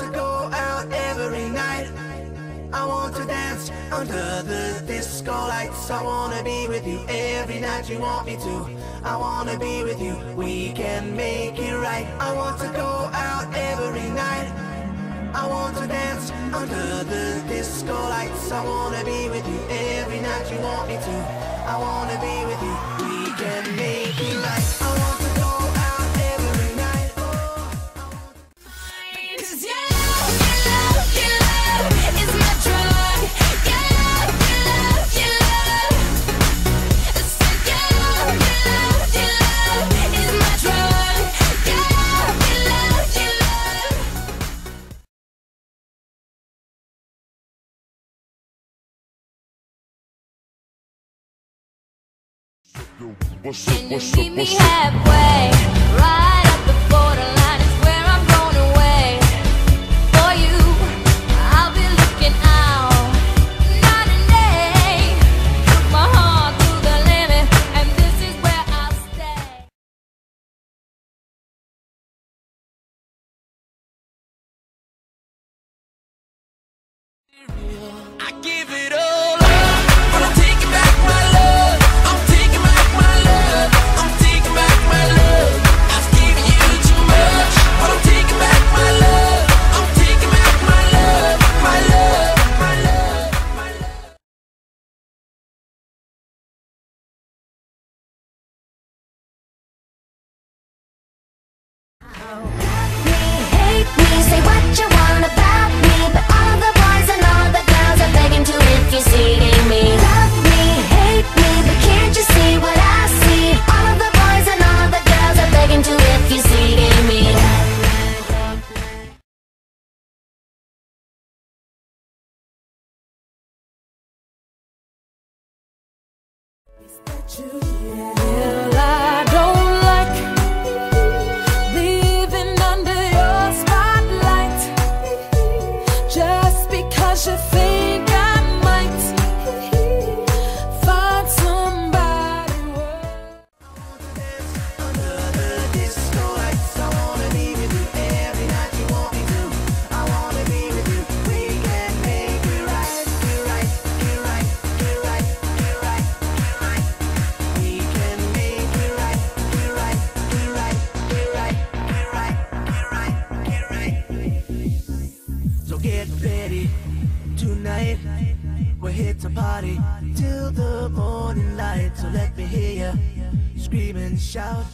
to go out every night. I want to dance under the disco lights. I wanna be with you every night you want me to. I wanna be with you, we can make it right. I want to go out every night. I want to dance under the disco lights. I wanna be with you every night you want me to. I wanna be with you, we can make it right. What's up, Can you what's up, meet me what's up? halfway? Right at the borderline is where I'm going away. For you, I'll be looking out night and day. Put my heart to the limit, and this is where I'll stay. I give it Well, ready tonight. We're here to party till the morning light. So let me hear you scream and shout.